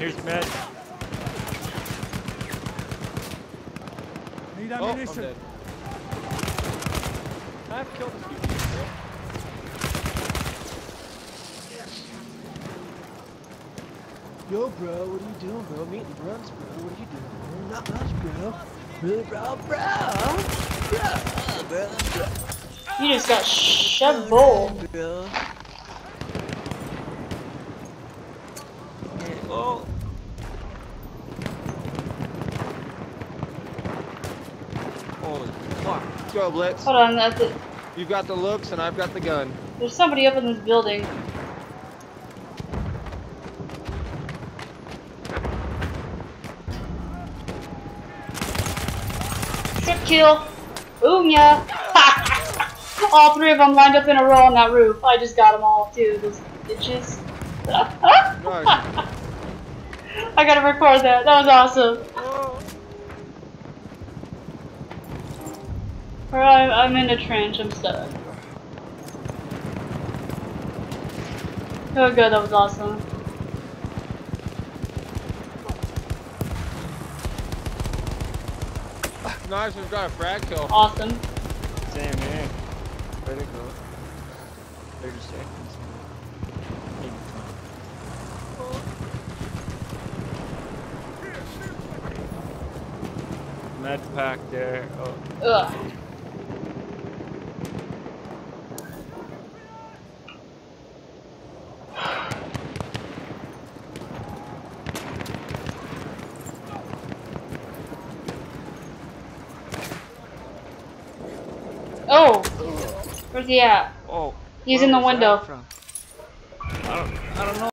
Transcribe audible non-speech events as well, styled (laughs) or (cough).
Here's the med. Need oh, ammunition. Oh, I've killed a few people. Yo, bro, what are you doing, bro? Meet the Bruns, bro. What are you doing? Bro? Not much, bro. Really, bro, bro. Bro, bro, bro. You just got shoveled. Bro. Holy fuck. Let's go, Blitz. Hold on, that's it. You've got the looks and I've got the gun. There's somebody up in this building. Trip kill. Boom ya. (laughs) all three of them lined up in a row on that roof. I just got them all too, those bitches. (laughs) Nice. I gotta record that. That was awesome. Alright, I'm in a trench. I'm stuck. Oh good, that was awesome. Nice, we've got a frag kill. Awesome. Same here. Where'd it go? 30 seconds. Maybe. Med pack there. Oh, Ugh. Oh! Where's he at? oh. He's in the window. I don't, I don't know.